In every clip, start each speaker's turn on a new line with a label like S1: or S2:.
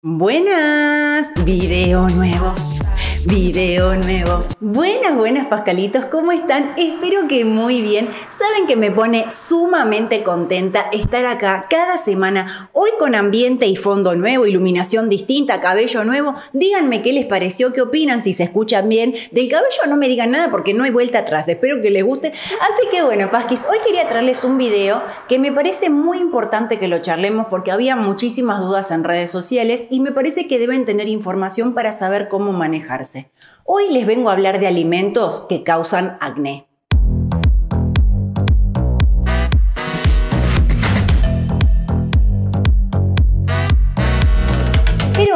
S1: Buenas, video nuevo. Video nuevo. Buenas, buenas Pascalitos, ¿cómo están? Espero que muy bien. Saben que me pone sumamente contenta estar acá cada semana, hoy con ambiente y fondo nuevo, iluminación distinta, cabello nuevo. Díganme qué les pareció, qué opinan, si se escuchan bien. Del cabello no me digan nada porque no hay vuelta atrás, espero que les guste. Así que bueno, Pasquis, hoy quería traerles un video que me parece muy importante que lo charlemos porque había muchísimas dudas en redes sociales y me parece que deben tener información para saber cómo manejarse. Hoy les vengo a hablar de alimentos que causan acné.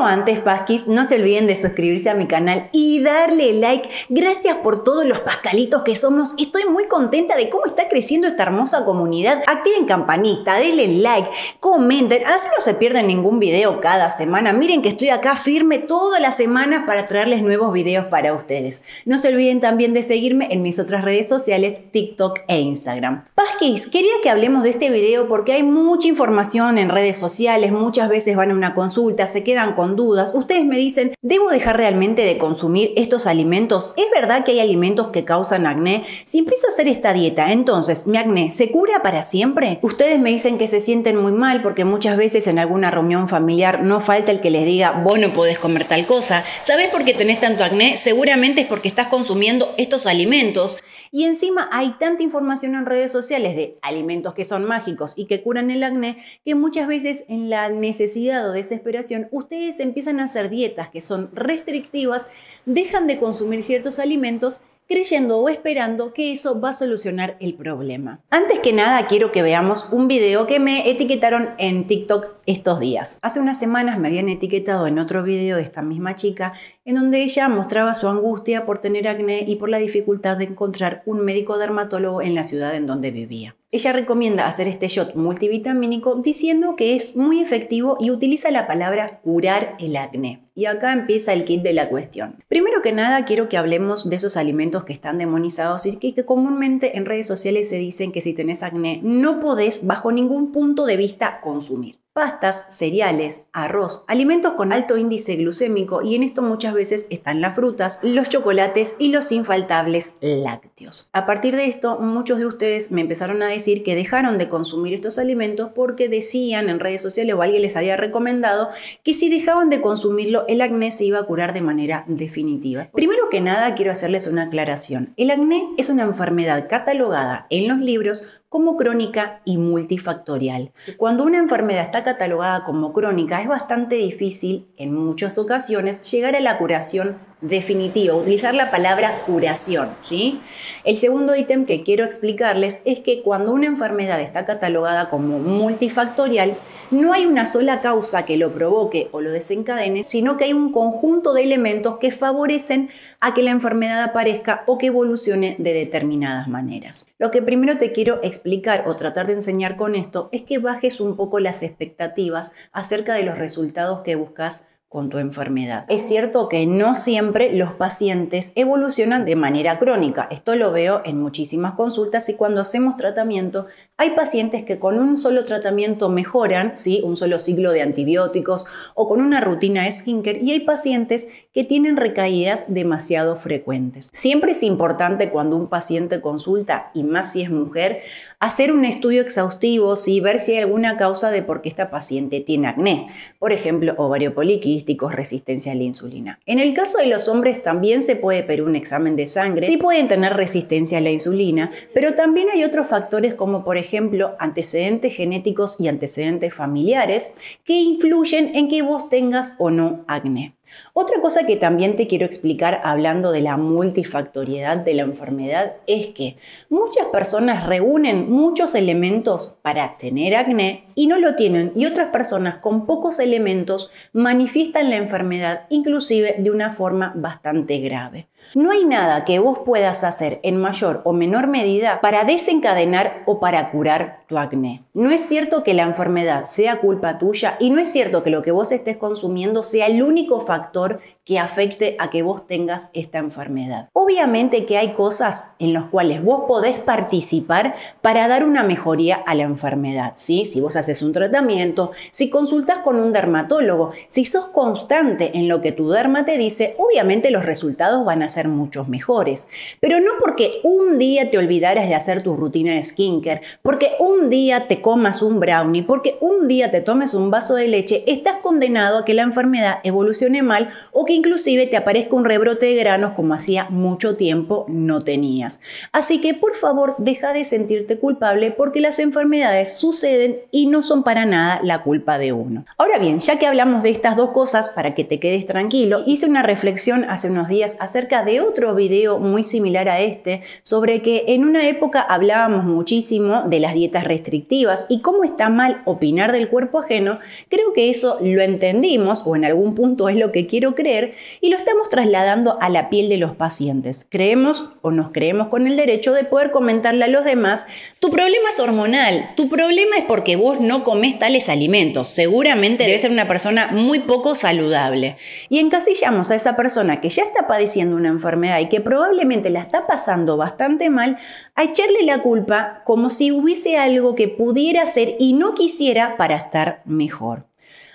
S1: Antes, Pasquis, no se olviden de suscribirse a mi canal y darle like. Gracias por todos los pascalitos que somos. Estoy muy contenta de cómo está creciendo esta hermosa comunidad. Activen campanita, denle like, comenten, así no se pierden ningún video cada semana. Miren que estoy acá firme todas las semanas para traerles nuevos videos para ustedes. No se olviden también de seguirme en mis otras redes sociales, TikTok e Instagram. Pasquis, quería que hablemos de este video porque hay mucha información en redes sociales, muchas veces van a una consulta, se quedan con dudas, ustedes me dicen, ¿debo dejar realmente de consumir estos alimentos? ¿Es verdad que hay alimentos que causan acné? Si empiezo a hacer esta dieta, entonces, ¿mi acné se cura para siempre? Ustedes me dicen que se sienten muy mal porque muchas veces en alguna reunión familiar no falta el que les diga, vos no podés comer tal cosa. ¿Sabés por qué tenés tanto acné? Seguramente es porque estás consumiendo estos alimentos. Y encima hay tanta información en redes sociales de alimentos que son mágicos y que curan el acné que muchas veces en la necesidad o desesperación ustedes empiezan a hacer dietas que son restrictivas, dejan de consumir ciertos alimentos creyendo o esperando que eso va a solucionar el problema. Antes que nada, quiero que veamos un video que me etiquetaron en TikTok estos días. Hace unas semanas me habían etiquetado en otro video de esta misma chica en donde ella mostraba su angustia por tener acné y por la dificultad de encontrar un médico dermatólogo en la ciudad en donde vivía. Ella recomienda hacer este shot multivitamínico diciendo que es muy efectivo y utiliza la palabra curar el acné. Y acá empieza el kit de la cuestión. Primero que nada, quiero que hablemos de esos alimentos que están demonizados y que, que comúnmente en redes sociales se dicen que si tenés acné no podés bajo ningún punto de vista consumir pastas, cereales, arroz, alimentos con alto índice glucémico y en esto muchas veces están las frutas, los chocolates y los infaltables lácteos. A partir de esto, muchos de ustedes me empezaron a decir que dejaron de consumir estos alimentos porque decían en redes sociales o alguien les había recomendado que si dejaban de consumirlo el acné se iba a curar de manera definitiva. Primero que nada quiero hacerles una aclaración. El acné es una enfermedad catalogada en los libros como crónica y multifactorial. Cuando una enfermedad está catalogada como crónica es bastante difícil en muchas ocasiones llegar a la curación definitiva, utilizar la palabra curación. ¿sí? El segundo ítem que quiero explicarles es que cuando una enfermedad está catalogada como multifactorial, no hay una sola causa que lo provoque o lo desencadene, sino que hay un conjunto de elementos que favorecen a que la enfermedad aparezca o que evolucione de determinadas maneras. Lo que primero te quiero explicar o tratar de enseñar con esto es que bajes un poco las expectativas acerca de los resultados que buscas con tu enfermedad. Es cierto que no siempre los pacientes evolucionan de manera crónica. Esto lo veo en muchísimas consultas y cuando hacemos tratamiento hay pacientes que con un solo tratamiento mejoran, ¿sí? un solo ciclo de antibióticos o con una rutina skincare y hay pacientes que tienen recaídas demasiado frecuentes. Siempre es importante cuando un paciente consulta, y más si es mujer, hacer un estudio exhaustivo, y ver si hay alguna causa de por qué esta paciente tiene acné. Por ejemplo, ovario poliquístico, resistencia a la insulina. En el caso de los hombres también se puede pedir un examen de sangre. Sí pueden tener resistencia a la insulina, pero también hay otros factores como por ejemplo antecedentes genéticos y antecedentes familiares que influyen en que vos tengas o no acné. Otra cosa que también te quiero explicar hablando de la multifactoriedad de la enfermedad es que muchas personas reúnen muchos elementos para tener acné y no lo tienen y otras personas con pocos elementos manifiestan la enfermedad inclusive de una forma bastante grave. No hay nada que vos puedas hacer en mayor o menor medida para desencadenar o para curar tu acné. No es cierto que la enfermedad sea culpa tuya y no es cierto que lo que vos estés consumiendo sea el único factor que afecte a que vos tengas esta enfermedad. Obviamente que hay cosas en las cuales vos podés participar para dar una mejoría a la enfermedad, ¿sí? Si vos haces un tratamiento, si consultas con un dermatólogo, si sos constante en lo que tu derma te dice, obviamente los resultados van a ser muchos mejores. Pero no porque un día te olvidaras de hacer tu rutina de skincare, porque un día te comas un brownie, porque un día te tomes un vaso de leche, estás condenado a que la enfermedad evolucione mal o que inclusive te aparezca un rebrote de granos como hacía mucho tiempo no tenías. Así que por favor deja de sentirte culpable porque las enfermedades suceden y no son para nada la culpa de uno. Ahora bien, ya que hablamos de estas dos cosas, para que te quedes tranquilo, hice una reflexión hace unos días acerca de otro video muy similar a este, sobre que en una época hablábamos muchísimo de las dietas restrictivas y cómo está mal opinar del cuerpo ajeno, creo que eso lo entendimos o en algún punto es lo que quiero creer y lo estamos trasladando a la piel de los pacientes. Creemos o nos creemos con el derecho de poder comentarle a los demás, tu problema es hormonal, tu problema es porque vos no comes tales alimentos, seguramente debe ser una persona muy poco saludable. Y encasillamos a esa persona que ya está padeciendo una enfermedad y que probablemente la está pasando bastante mal, a echarle la culpa como si hubiese algo que pudiera hacer y no quisiera para estar mejor.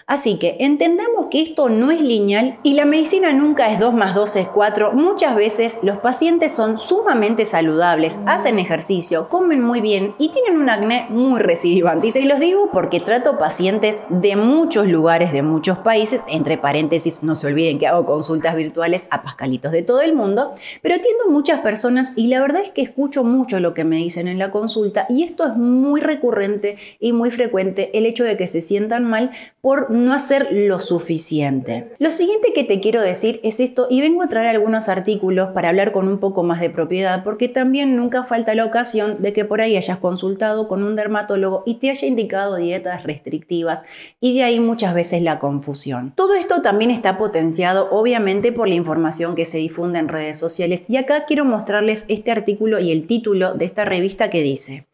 S1: Así que entendamos que esto no es lineal y la medicina nunca es 2 más 2 es 4. Muchas veces los pacientes son sumamente saludables, hacen ejercicio, comen muy bien y tienen un acné muy recidivante. Y los digo porque trato pacientes de muchos lugares, de muchos países. Entre paréntesis, no se olviden que hago consultas virtuales a pascalitos de todo el mundo. Pero atiendo muchas personas y la verdad es que escucho mucho lo que me dicen en la consulta y esto es muy recurrente y muy frecuente el hecho de que se sientan mal por no hacer lo suficiente. Lo siguiente que te quiero decir es esto, y vengo a traer algunos artículos para hablar con un poco más de propiedad, porque también nunca falta la ocasión de que por ahí hayas consultado con un dermatólogo y te haya indicado dietas restrictivas, y de ahí muchas veces la confusión. Todo esto también está potenciado, obviamente, por la información que se difunde en redes sociales, y acá quiero mostrarles este artículo y el título de esta revista que dice,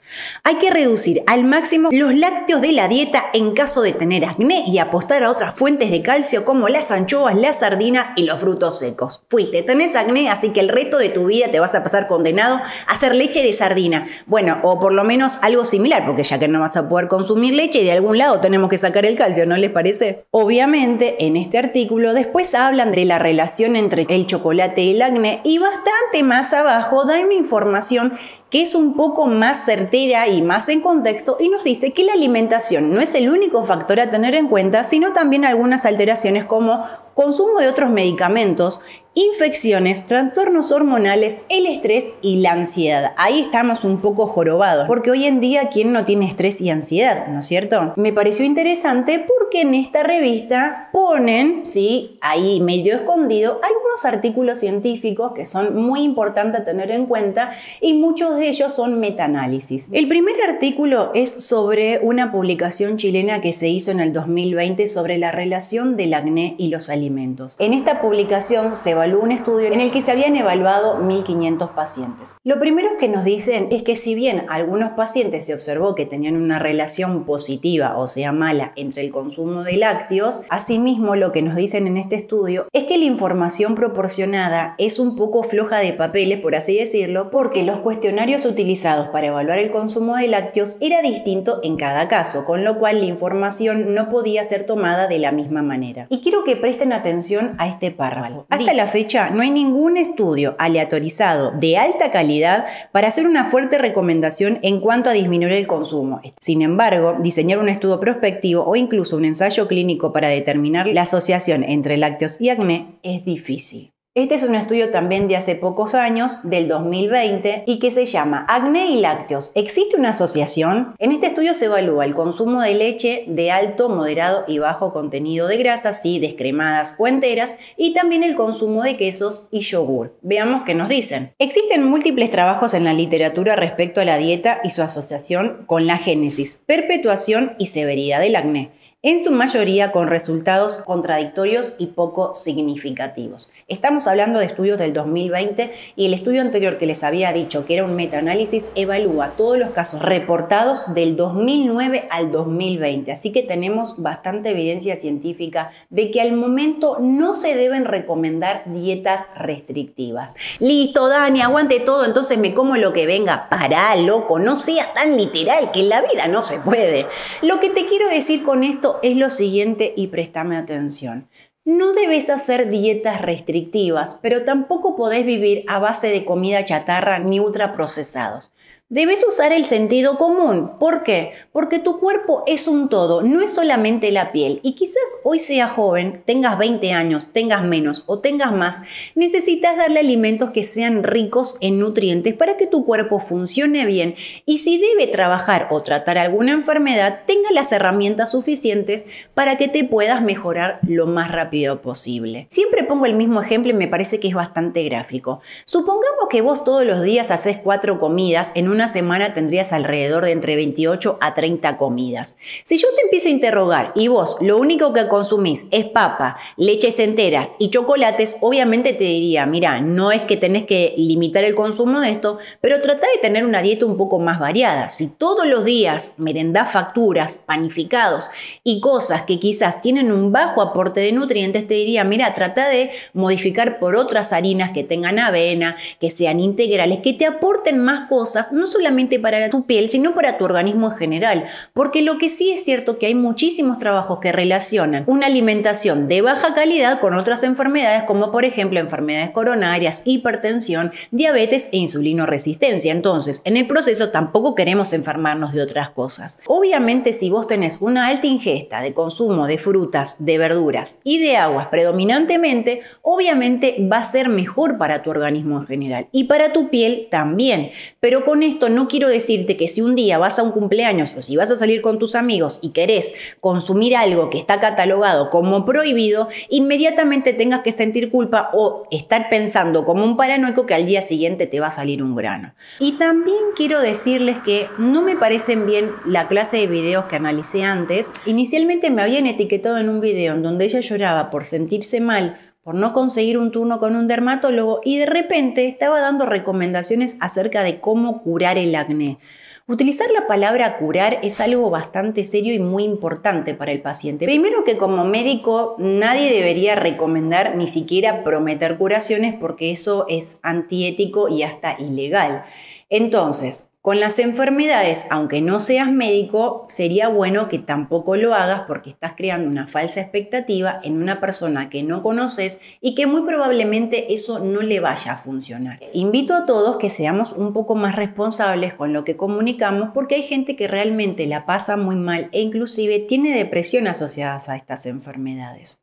S1: hay que reducir al máximo los lácteos de la dieta en caso de tener acné y apostar a otras fuentes de calcio como las anchoas, las sardinas y los frutos secos. Fuiste, tenés acné, así que el resto de tu vida te vas a pasar condenado a hacer leche de sardina. Bueno, o por lo menos algo similar, porque ya que no vas a poder consumir leche, de algún lado tenemos que sacar el calcio, ¿no les parece? Obviamente, en este artículo después hablan de la relación entre el chocolate y el acné y bastante más abajo dan información que es un poco más certera y más en contexto y nos dice que la alimentación no es el único factor a tener en cuenta, sino también algunas alteraciones como consumo de otros medicamentos, infecciones, trastornos hormonales, el estrés y la ansiedad. Ahí estamos un poco jorobados, porque hoy en día, ¿quién no tiene estrés y ansiedad? ¿No es cierto? Me pareció interesante porque en esta revista ponen, sí, ahí medio escondido, algunos artículos científicos que son muy importantes a tener en cuenta y muchos de ellos son metaanálisis. El primer artículo es sobre una publicación chilena que se hizo en el 2020 sobre la relación del acné y los alimentos en esta publicación se evaluó un estudio en el que se habían evaluado 1.500 pacientes. Lo primero que nos dicen es que si bien algunos pacientes se observó que tenían una relación positiva, o sea mala, entre el consumo de lácteos, asimismo lo que nos dicen en este estudio es que la información proporcionada es un poco floja de papeles, por así decirlo, porque los cuestionarios utilizados para evaluar el consumo de lácteos era distinto en cada caso, con lo cual la información no podía ser tomada de la misma manera. Y quiero que presten atención a este párrafo. Hasta la fecha no hay ningún estudio aleatorizado de alta calidad para hacer una fuerte recomendación en cuanto a disminuir el consumo. Sin embargo, diseñar un estudio prospectivo o incluso un ensayo clínico para determinar la asociación entre lácteos y acné es difícil. Este es un estudio también de hace pocos años, del 2020, y que se llama Acné y lácteos. ¿Existe una asociación? En este estudio se evalúa el consumo de leche de alto, moderado y bajo contenido de grasas, sí, descremadas o enteras, y también el consumo de quesos y yogur. Veamos qué nos dicen. Existen múltiples trabajos en la literatura respecto a la dieta y su asociación con la génesis, perpetuación y severidad del acné. En su mayoría con resultados contradictorios y poco significativos. Estamos hablando de estudios del 2020 y el estudio anterior que les había dicho que era un metaanálisis evalúa todos los casos reportados del 2009 al 2020. Así que tenemos bastante evidencia científica de que al momento no se deben recomendar dietas restrictivas. Listo, Dani, aguante todo, entonces me como lo que venga. Pará, loco, no seas tan literal que en la vida no se puede. Lo que te quiero decir con esto es lo siguiente y préstame atención. No debes hacer dietas restrictivas, pero tampoco podés vivir a base de comida chatarra ni ultraprocesados. Debes usar el sentido común. ¿Por qué? Porque tu cuerpo es un todo, no es solamente la piel. Y quizás hoy sea joven, tengas 20 años, tengas menos o tengas más, necesitas darle alimentos que sean ricos en nutrientes para que tu cuerpo funcione bien y si debe trabajar o tratar alguna enfermedad, tenga las herramientas suficientes para que te puedas mejorar lo más rápido posible. Siempre pongo el mismo ejemplo y me parece que es bastante gráfico. Supongamos que vos todos los días haces cuatro comidas en una semana tendrías alrededor de entre 28 a 30 comidas. Si yo te empiezo a interrogar y vos lo único que consumís es papa, leches enteras y chocolates, obviamente te diría, mira, no es que tenés que limitar el consumo de esto, pero trata de tener una dieta un poco más variada. Si todos los días merendás facturas, panificados y cosas que quizás tienen un bajo aporte de nutrientes, te diría, mira, trata de modificar por otras harinas que tengan avena, que sean integrales, que te aporten más cosas, no solamente para tu piel, sino para tu organismo en general. Porque lo que sí es cierto que hay muchísimos trabajos que relacionan una alimentación de baja calidad con otras enfermedades, como por ejemplo enfermedades coronarias, hipertensión, diabetes e insulinoresistencia. Entonces, en el proceso tampoco queremos enfermarnos de otras cosas. Obviamente, si vos tenés una alta ingesta de consumo de frutas, de verduras y de aguas predominantemente, obviamente va a ser mejor para tu organismo en general y para tu piel también. Pero con esto no quiero decirte que si un día vas a un cumpleaños o si vas a salir con tus amigos y querés consumir algo que está catalogado como prohibido, inmediatamente tengas que sentir culpa o estar pensando como un paranoico que al día siguiente te va a salir un grano. Y también quiero decirles que no me parecen bien la clase de videos que analicé antes. Inicialmente me habían etiquetado en un video en donde ella lloraba por sentirse mal por no conseguir un turno con un dermatólogo y de repente estaba dando recomendaciones acerca de cómo curar el acné. Utilizar la palabra curar es algo bastante serio y muy importante para el paciente. Primero que como médico nadie debería recomendar ni siquiera prometer curaciones porque eso es antiético y hasta ilegal. Entonces, con las enfermedades, aunque no seas médico, sería bueno que tampoco lo hagas porque estás creando una falsa expectativa en una persona que no conoces y que muy probablemente eso no le vaya a funcionar. Invito a todos que seamos un poco más responsables con lo que comunicamos porque hay gente que realmente la pasa muy mal e inclusive tiene depresión asociadas a estas enfermedades.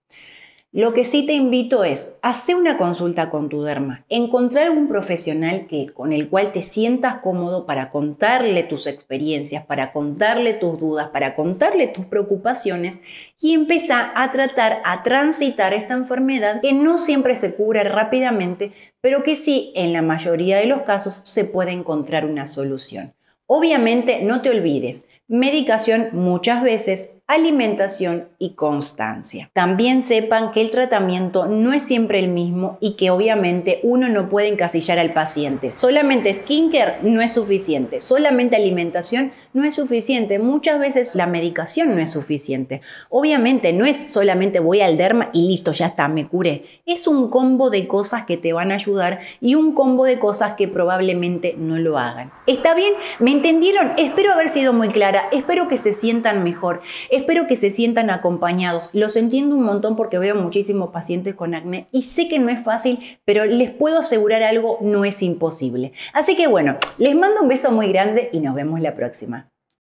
S1: Lo que sí te invito es hacer una consulta con tu derma, encontrar un profesional que, con el cual te sientas cómodo para contarle tus experiencias, para contarle tus dudas, para contarle tus preocupaciones y empezar a tratar, a transitar esta enfermedad que no siempre se cura rápidamente, pero que sí en la mayoría de los casos se puede encontrar una solución. Obviamente no te olvides, medicación muchas veces alimentación y constancia. También sepan que el tratamiento no es siempre el mismo y que obviamente uno no puede encasillar al paciente. Solamente skincare no es suficiente, solamente alimentación no es suficiente. Muchas veces la medicación no es suficiente. Obviamente no es solamente voy al derma y listo, ya está, me curé. Es un combo de cosas que te van a ayudar y un combo de cosas que probablemente no lo hagan. ¿Está bien? ¿Me entendieron? Espero haber sido muy clara, espero que se sientan mejor. Espero que se sientan acompañados. Los entiendo un montón porque veo muchísimos pacientes con acné y sé que no es fácil, pero les puedo asegurar algo, no es imposible. Así que bueno, les mando un beso muy grande y nos vemos la próxima.